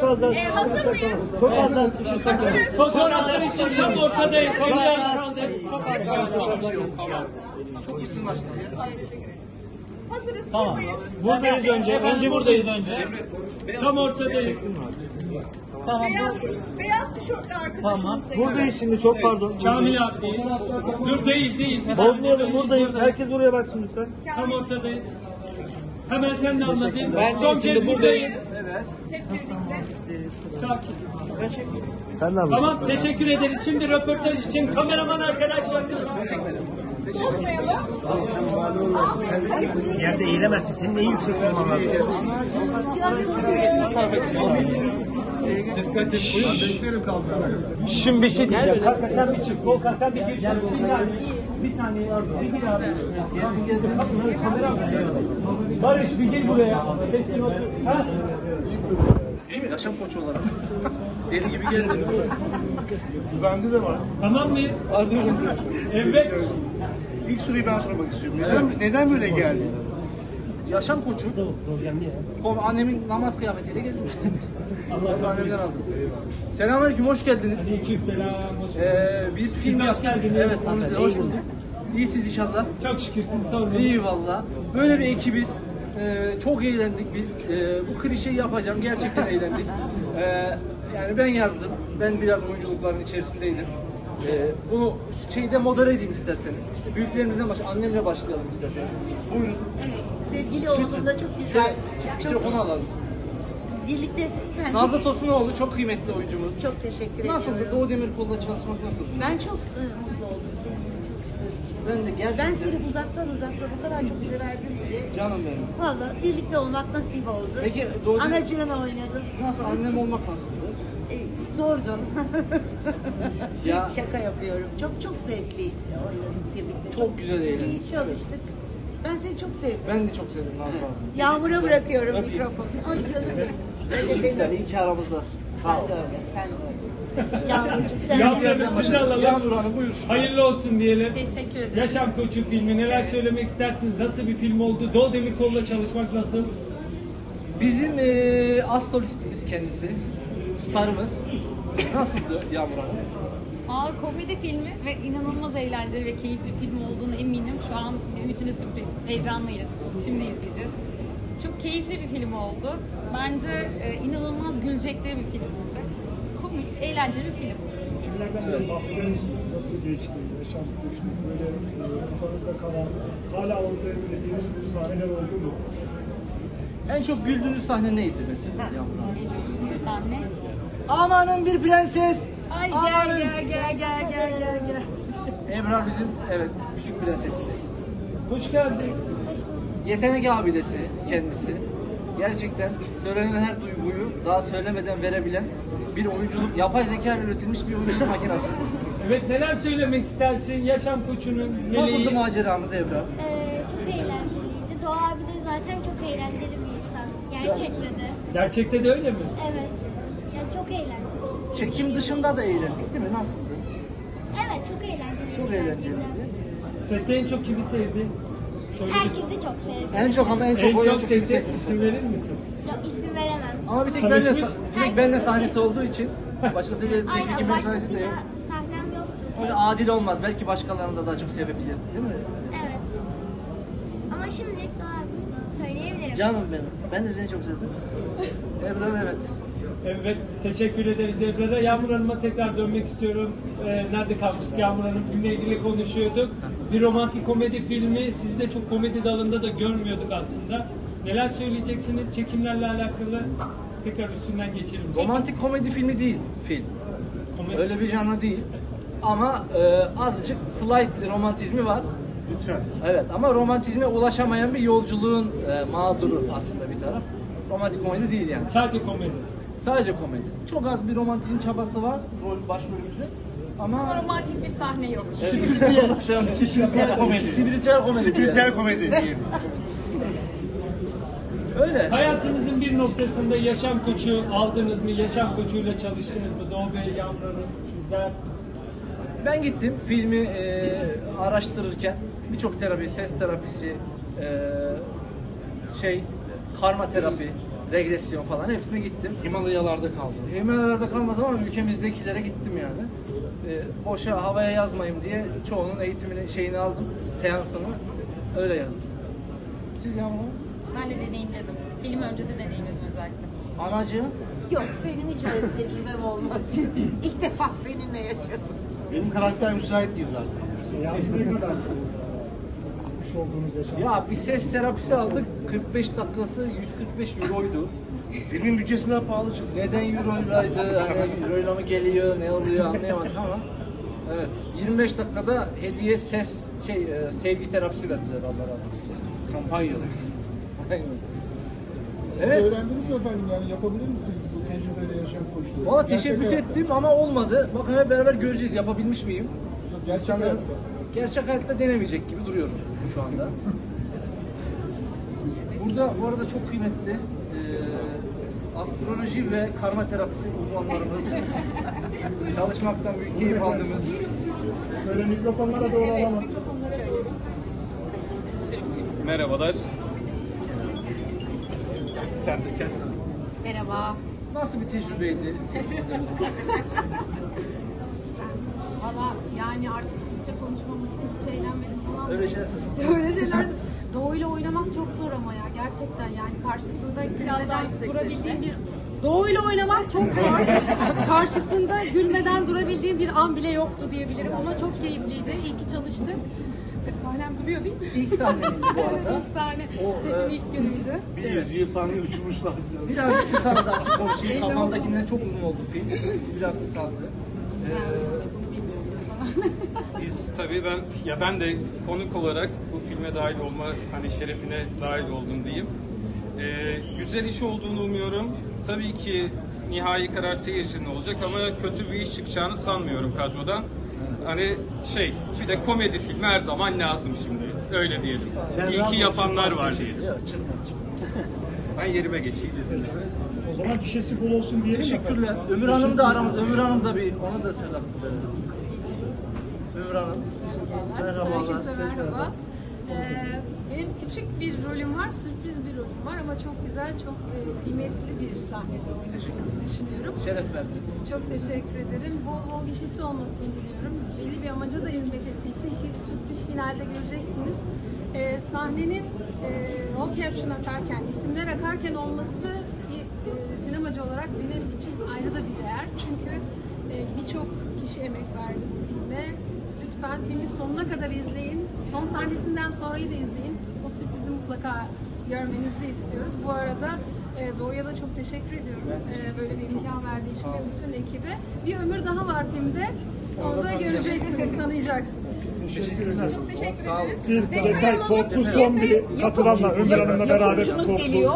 fazla mıyız? çok fazla sıkıştırmayın. Fotoğraflar için tam ortadayız. Çok Hazırız, Tamam. buradayız. Buradayız önce. Önce buradayız önce. Tam ortadayız. Tamam. Beyaz, beyaz tişörtlü arkadaşımız Tamam. da Buradayız şimdi çok pardon. Kamil abi değil. Dur değil değil. Bozmayalım buradayız. Herkes buraya baksın lütfen. Tam ortadayız. Hemen sen de anlatayım. Son kez buradayım. Buradayız. Hep birlikte. Sakin. Sen ne Tamam teşekkür ederiz. Şimdi röportaj için kameraman arkadaşlar. Bozmayalım. Yerde eğilemezsin. Senin en yüksek olman lazım. Şimdi bir şey diyeceğim. Kanka sen bir çık. Volkan sen bir gir. Bir saniye. Bir saniye. Bir gir abi. Kamera mı? Barış bir gir buraya. Teslim ol. Ha? Yaşam koçu olarak. Deli gibi geldiniz. Bende de var. Tamam mıyız? Var diyorum. Evet. İlk soruyu ben sormak istiyorum. Neden, neden böyle geldi? Yaşam koçu. Kom annemin namaz kıyafetiyle gezmiş. Allah annemden aldım. Selamünaleyküm, hoş geldiniz. Aleykümselam. Hoş Ee, bir film de hoş geldiniz. Evet, hoş bulduk. İyisiniz inşallah. Çok şükür sizi sormadım. İyi valla. Böyle bir ekibiz. Ee, çok eğlendik biz. Ee, bu klişeyi yapacağım. Gerçekten eğlendik. Ee, yani ben yazdım. Ben biraz oyunculukların içerisindeydim. Ee, bunu şeyde modere edeyim isterseniz. İşte büyüklerimizden baş, annemle başlayalım isterseniz. Buyurun. Sevgili oğlum da çok güzel. Şey, Çok mikrofonu alalım. Birlikte bence Nazlı Tosunoğlu çok kıymetli oyuncumuz. çok teşekkür ediyorum. Nasıldı? Doğu Demirkol'la çalışmak nasıldı? Ben çok e, mutlu oldum seninle çalıştığım için. Ben de gerçekten... Ben seni uzaktan uzaktan o kadar çok severdim ki. Canım benim. Valla birlikte olmak nasip oldu. Peki, Doğu- Anacığını oynadım. Nasıl annem olmak nasıldı? E, zordu. Ya- Şaka yapıyorum. Çok çok zevkli oynadık birlikte. Çok güzel eğlendik. İyi çalıştık. Ben seni çok sevdim. Ben de çok sevdim Nazlı abi. Yağmur'a bırakıyorum Öpeyim. mikrofonu. Ay canım. Ben de Teşekkürler. seni İyi ki aramızdasın. Sağ Sen ol. de öyle. Sen de öyle. Yağmurcuğum sen Yağmur de sizi alalım. Yağmur Hanım buyur. Hayırlı olsun diyelim. Teşekkür ederim. Yaşam Koçu filmi neler söylemek istersiniz? Nasıl bir film oldu? Doğu Demirkol'la çalışmak nasıl? Bizim eee as solistimiz kendisi. Starımız. Nasıldı Yağmur Hanım? Aa, komedi filmi ve inanılmaz eğlenceli ve keyifli bir film olduğunu eminim. Şu an bizim için de sürpriz. Heyecanlıyız. Şimdi izleyeceğiz. Çok keyifli bir film oldu. Bence e, inanılmaz gülecekleri bir film olacak. Komik, eğlenceli bir film. Filmlerden bahseder misiniz? Nasıl geçti? Yaşam koşulu böyle e, kafanızda kalan, hala unutayabildiğiniz bir sahneler oldu mu? En çok güldüğünüz sahne neydi mesela? En çok bir sahne. Amanın bir prenses. Ay Amanın. gel gel gel gel gel gel gel. Ebrar bizim evet küçük prensesimiz. Hoş geldin. Yetenek abidesi kendisi. Gerçekten söylenen her duyguyu daha söylemeden verebilen bir oyunculuk, yapay zeka ile üretilmiş bir oyunculuk makinesi. Evet neler söylemek istersin? Yaşam Koçu'nun Nasıldı meleği. maceramız Ebrar? Ee, çok eğlenceliydi. Doğa abi de zaten çok eğlenceli bir insan. Gerçekten de. Gerçekte de öyle mi? Evet. Ya çok eğlendik. Çekim dışında da eğlendik değil mi? Nasıldı? Evet çok eğlenceli. Çok eğlenceliydi. Sette en çok kimi sevdin? Herkesi çok sevdim. En çok ama en çok en oyuncu çok kim dese sevdi? isim verir misin? Yok isim veremem. Ama bir tek benle, bir tek benle sahnesi olduğu için başkasıyla tek Aynen bir sahnesi de yok. başkasıyla sahnem yoktu. O yüzden adil olmaz. Belki başkalarını da daha çok sevebilirdi değil mi? Evet. Ama şimdilik abi söyleyebilirim. Canım benim. Ben de seni çok sevdim. Ebrar evet. Evet, teşekkür ederiz Ebrar'a. Yağmur Hanım'a tekrar dönmek istiyorum. Ee, nerede kalmıştık Yağmur Hanım? Filmle ilgili konuşuyorduk. Bir romantik komedi filmi. Sizi de çok komedi dalında da görmüyorduk aslında. Neler söyleyeceksiniz çekimlerle alakalı? Tekrar üstünden geçelim. Romantik komedi filmi değil film. Komedi- Öyle bir janra değil. Ama e, azıcık slightly romantizmi var. Lütfen. Evet ama romantizme ulaşamayan bir yolculuğun e, mağduru aslında bir taraf. Romantik komedi değil yani. Sadece komedi. Sadece komedi. Çok az bir romantizm çabası var rol başrolümüzde. Ama romantik bir sahne yok. spiritüel, spiritüel komedi. Spiritüel komedi. Spiritüel komedi diyeyim. Öyle. Hayatınızın bir noktasında yaşam koçu aldınız mı? Yaşam koçuyla çalıştınız mı? Doğu Bey, Yağmur Hanım, sizler. Ben gittim filmi e, araştırırken birçok terapi, ses terapisi, e, şey karma terapi, regresyon falan hepsine gittim. Himalayalarda kaldı. Himalayalarda kalmadım ama ülkemizdekilere gittim yani. Ee, boşa havaya yazmayayım diye çoğunun eğitimini şeyini aldım, seansını öyle yazdım. Siz Yağmur? Ben de deneyimledim. Film öncesi deneyimledim özellikle. Anacığım? Yok benim hiç öyle tecrübem olmadı. İlk defa seninle yaşadım. Benim karakter müsait değil zaten. Ne kadar yapmış olduğunuz yaşam? Ya bir ses terapisi aldık. 45 dakikası 145 euroydu. Filmin bütçesinden pahalı çıktı. Neden euroylaydı, hani euroyla mı geliyor, ne oluyor anlayamadım ama evet 25 dakikada hediye ses şey e, sevgi terapisi verdiler Allah razı olsun. Kampanyalı. Aynen. Evet. Öğrendiniz mi efendim yani yapabilir misiniz bu tecrübeyle yaşam koşulu? Valla teşebbüs ettim ama olmadı. Bakın hep beraber göreceğiz yapabilmiş miyim? Gerçek İnsanların- hayatta. Gerçek hayatta denemeyecek gibi duruyorum şu anda. Burada bu arada çok kıymetli e, astroloji ve karma terapisi uzmanlarımız çalışmaktan büyük keyif aldığımız Şöyle mikrofonlara doğru alalım. Merhabalar. sen de kendin. Merhaba. Nasıl bir tecrübeydi? Valla yani artık işe konuşmamak için hiç eğlenmedim falan. Öyle şeyler. Öyle şeyler. Doğuyla oynamak çok zor ama ya gerçekten yani karşısında gülmeden durabildiğim bir Doğuyla oynamak çok zor. Karşısında gülmeden durabildiğim bir an bile yoktu diyebilirim ama çok keyifliydi. İyi ki çalıştık. Ve sahnem duruyor değil mi? İlk sahnenizdi bu arada. İlk sahne. O, Setin e, ilk günüydü. Bir yüzüğü sahneye uçurmuşlar. Biraz kısaldı açık konuşayım. Kafamdakinden çok uzun oldu film. Biraz kısaldı. Ee. Biz tabii ben ya ben de konuk olarak bu filme dahil olma hani şerefine dahil oldum diyeyim. Ee, güzel iş olduğunu umuyorum. Tabii ki nihai karar seyircinin olacak ama kötü bir iş çıkacağını sanmıyorum kadrodan. Hani şey bir de komedi filmi her zaman lazım şimdi. Öyle diyelim. İyi ki yapanlar var diyelim. Yok, çıkmaz, çıkmaz. Ben yerime geçeyim izninizle. O zaman gişesi bol olsun diyelim Teşekkürler. Ömür Hanım da aramızda. Ömür Hanım da bir ona da söz hakkı verelim. Ömür Hanım. Merhabalar. Herkese merhaba. Ee, benim küçük bir rolüm var, sürpriz bir rolüm var ama çok güzel, çok e, kıymetli bir sahnede oynadığımı düşünüyorum. Şeref verdiniz. Çok teşekkür ederim. Bol bol gişesi olmasını diliyorum. Belli bir amaca da hizmet ettiği için ki sürpriz finalde göreceksiniz. Ee, sahnenin e, rol caption atarken, isimler akarken olması bir e, sinemacı olarak benim için ayrı da bir değer. Çünkü e, birçok kişi emek verdi bu filme. Lütfen filmi sonuna kadar izleyin. Son sahnesinden sonrayı da izleyin. O sürprizi mutlaka görmenizi istiyoruz. Bu arada e, Doğu'ya da çok teşekkür ediyorum. E, böyle bir imkan verdiği için ve bütün ekibe. Bir ömür daha var filmde. Onu da göreceksiniz, tanıyacaksınız. Teşekkürler. Çok teşekkür Sağ olun. ederiz. Bir Detay detay alalım. toplu son bir katılanla Ömer Hanım'la beraber Yapımcımız toplu. geliyor.